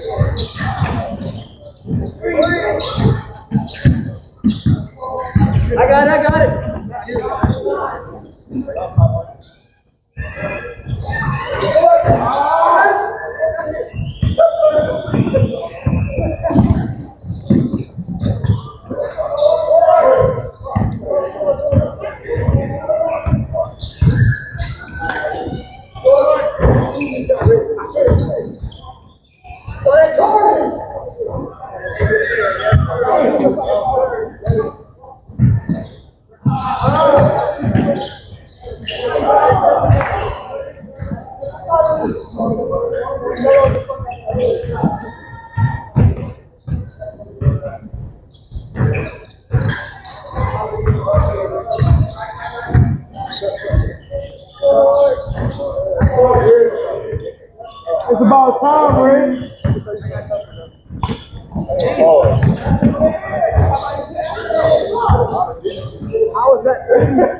I got it, I got it. It's about time, Ray. Oh. How was that?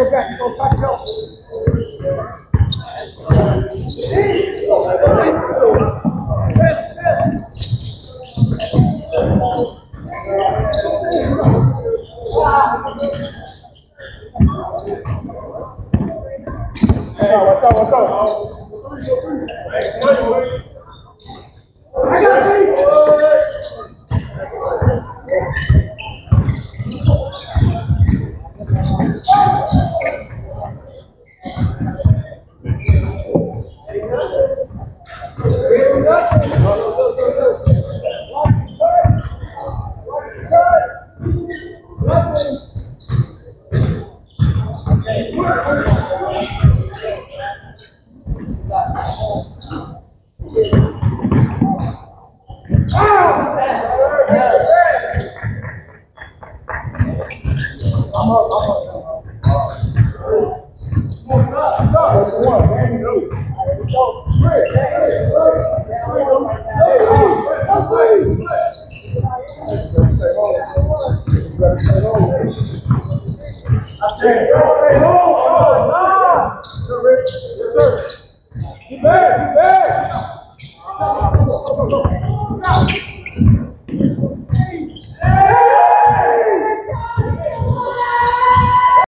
Let's go